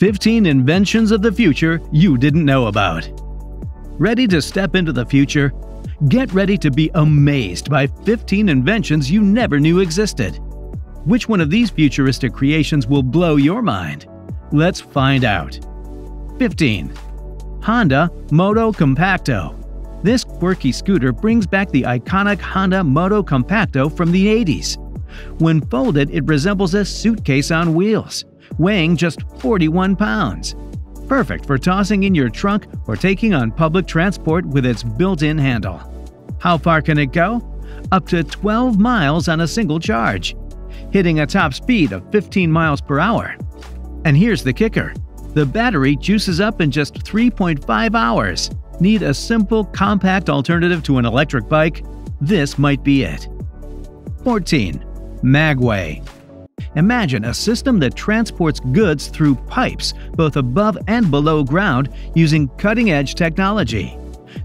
15 inventions of the future you didn't know about. Ready to step into the future? Get ready to be amazed by 15 inventions you never knew existed. Which one of these futuristic creations will blow your mind? Let's find out. 15. Honda Moto Compacto. This quirky scooter brings back the iconic Honda Moto Compacto from the 80s. When folded, it resembles a suitcase on wheels, weighing just 41 pounds. Perfect for tossing in your trunk or taking on public transport with its built in handle. How far can it go? Up to 12 miles on a single charge, hitting a top speed of 15 miles per hour. And here's the kicker the battery juices up in just 3.5 hours. Need a simple, compact alternative to an electric bike? This might be it. 14. Magway. Imagine a system that transports goods through pipes, both above and below ground, using cutting edge technology.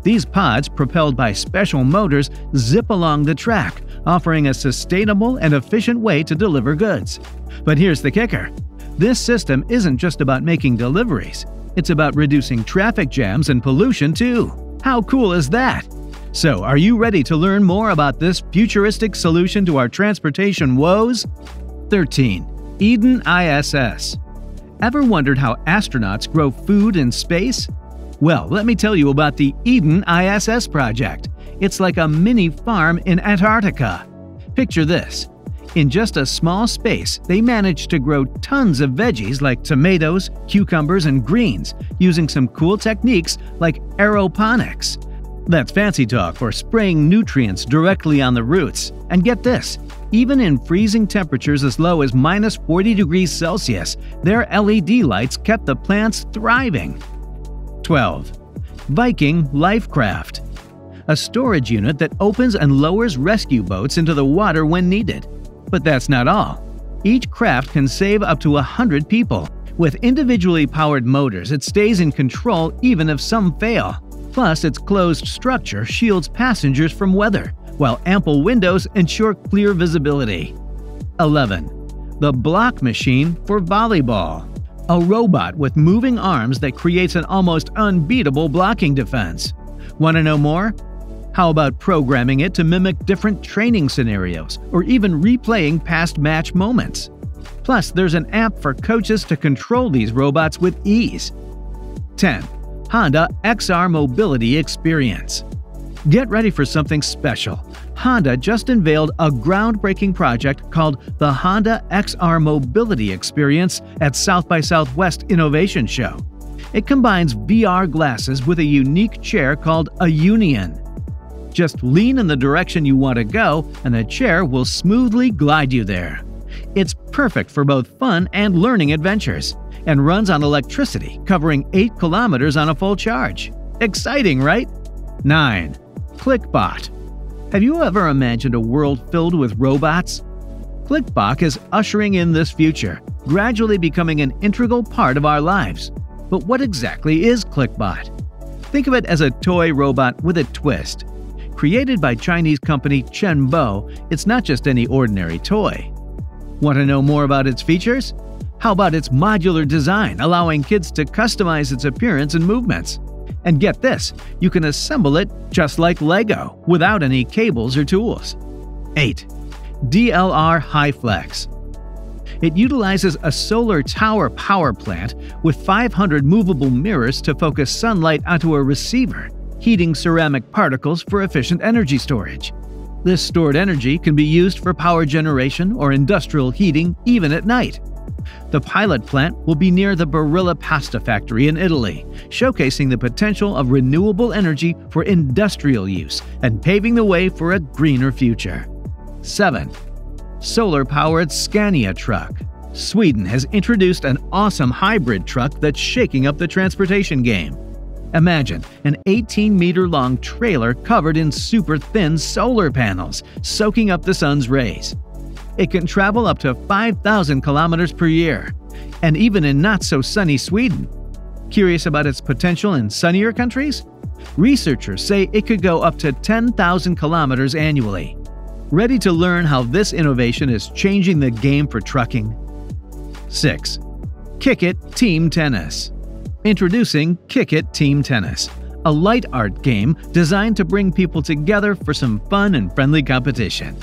These pods, propelled by special motors, zip along the track, offering a sustainable and efficient way to deliver goods. But here's the kicker this system isn't just about making deliveries, it's about reducing traffic jams and pollution too. How cool is that? So, are you ready to learn more about this futuristic solution to our transportation woes? 13. Eden ISS. Ever wondered how astronauts grow food in space? Well, let me tell you about the Eden ISS project. It's like a mini farm in Antarctica. Picture this. In just a small space, they managed to grow tons of veggies like tomatoes, cucumbers, and greens using some cool techniques like aeroponics. That's fancy talk for spraying nutrients directly on the roots. And get this even in freezing temperatures as low as minus 40 degrees Celsius, their LED lights kept the plants thriving. 12. Viking Lifecraft A storage unit that opens and lowers rescue boats into the water when needed. But that's not all. Each craft can save up to 100 people. With individually powered motors, it stays in control even if some fail. Plus, its closed structure shields passengers from weather, while ample windows ensure clear visibility. 11. The Block Machine for Volleyball a robot with moving arms that creates an almost unbeatable blocking defense. Want to know more? How about programming it to mimic different training scenarios or even replaying past match moments? Plus, there's an app for coaches to control these robots with ease. 10. Honda XR Mobility Experience. Get ready for something special. Honda just unveiled a groundbreaking project called the Honda XR Mobility Experience at South by Southwest Innovation Show. It combines VR glasses with a unique chair called a UNI-ONE. Just lean in the direction you want to go, and the chair will smoothly glide you there. It's perfect for both fun and learning adventures, and runs on electricity, covering 8 kilometers on a full charge. Exciting, right? 9. ClicBot. Have you ever imagined a world filled with robots? ClicBot is ushering in this future, gradually becoming an integral part of our lives. But what exactly is ClicBot? Think of it as a toy robot with a twist. Created by Chinese company Chenbo, it's not just any ordinary toy. Want to know more about its features? How about its modular design, allowing kids to customize its appearance and movements? And get this, you can assemble it just like Lego, without any cables or tools. 8. DLR HiFlex. It utilizes a solar tower power plant with 500 movable mirrors to focus sunlight onto a receiver, heating ceramic particles for efficient energy storage. This stored energy can be used for power generation or industrial heating even at night. The pilot plant will be near the Barilla pasta factory in Italy, showcasing the potential of renewable energy for industrial use and paving the way for a greener future. 7. Solar powered Scania truck. Sweden has introduced an awesome hybrid truck that's shaking up the transportation game. Imagine an 18 meter long trailer covered in super thin solar panels, soaking up the sun's rays. It can travel up to 5,000 kilometers per year, and even in not so sunny Sweden. Curious about its potential in sunnier countries? Researchers say it could go up to 10,000 kilometers annually. Ready to learn how this innovation is changing the game for trucking? 6. Kick It Team Tennis. Introducing Kick It Team Tennis, a light art game designed to bring people together for some fun and friendly competition.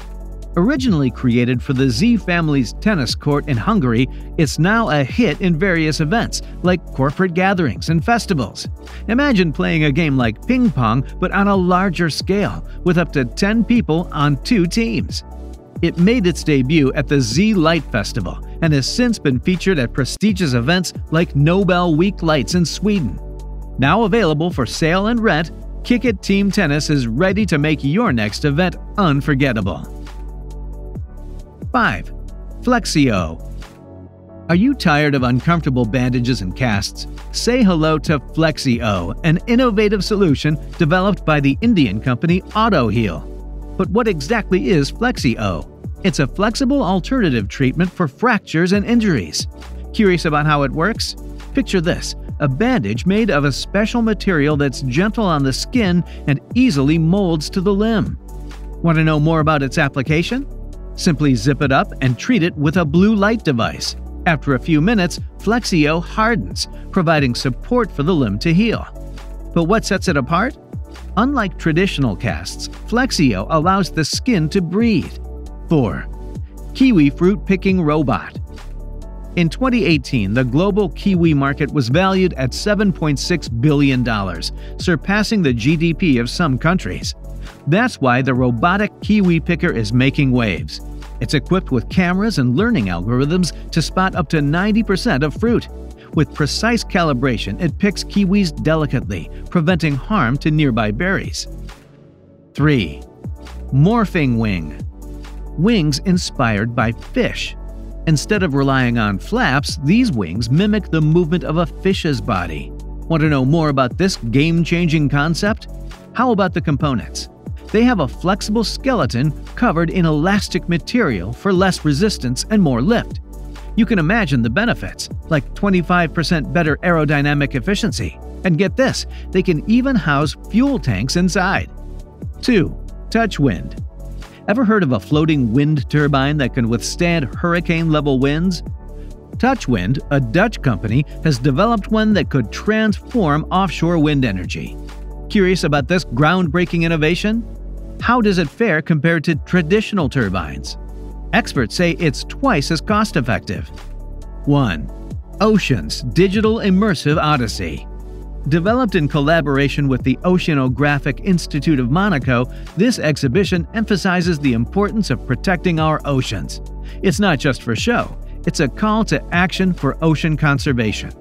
Originally created for the Z family's tennis court in Hungary, it's now a hit in various events, like corporate gatherings and festivals. Imagine playing a game like ping pong, but on a larger scale, with up to 10 people on two teams. It made its debut at the Z Light Festival and has since been featured at prestigious events like Nobel Week Lights in Sweden. Now available for sale and rent, Kick It Team Tennis is ready to make your next event unforgettable. 5. Flexio Are you tired of uncomfortable bandages and casts? Say hello to Flexio, an innovative solution developed by the Indian company AutoHeal. But what exactly is Flexio? It's a flexible alternative treatment for fractures and injuries. Curious about how it works? Picture this a bandage made of a special material that's gentle on the skin and easily molds to the limb. Want to know more about its application? Simply zip it up and treat it with a blue light device. After a few minutes, Flexio hardens, providing support for the limb to heal. But what sets it apart? Unlike traditional casts, Flexio allows the skin to breathe. 4. Kiwi Fruit Picking Robot in 2018, the global kiwi market was valued at $7.6 billion, surpassing the GDP of some countries. That's why the robotic kiwi picker is making waves. It's equipped with cameras and learning algorithms to spot up to 90% of fruit. With precise calibration, it picks kiwis delicately, preventing harm to nearby berries. 3. Morphing Wing Wings inspired by fish. Instead of relying on flaps, these wings mimic the movement of a fish's body. Want to know more about this game changing concept? How about the components? They have a flexible skeleton covered in elastic material for less resistance and more lift. You can imagine the benefits, like 25% better aerodynamic efficiency. And get this, they can even house fuel tanks inside. 2. Touchwind Ever heard of a floating wind turbine that can withstand hurricane level winds? Touchwind, a Dutch company, has developed one that could transform offshore wind energy. Curious about this groundbreaking innovation? How does it fare compared to traditional turbines? Experts say it's twice as cost effective. 1. Oceans Digital Immersive Odyssey Developed in collaboration with the Oceanographic Institute of Monaco, this exhibition emphasizes the importance of protecting our oceans. It's not just for show, it's a call to action for ocean conservation.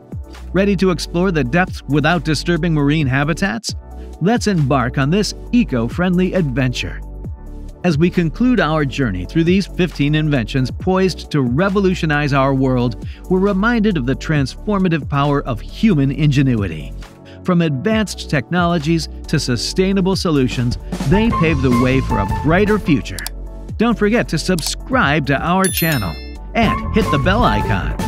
Ready to explore the depths without disturbing marine habitats? Let's embark on this eco friendly adventure. As we conclude our journey through these 15 inventions poised to revolutionize our world, we're reminded of the transformative power of human ingenuity. From advanced technologies to sustainable solutions, they pave the way for a brighter future. Don't forget to subscribe to our channel and hit the bell icon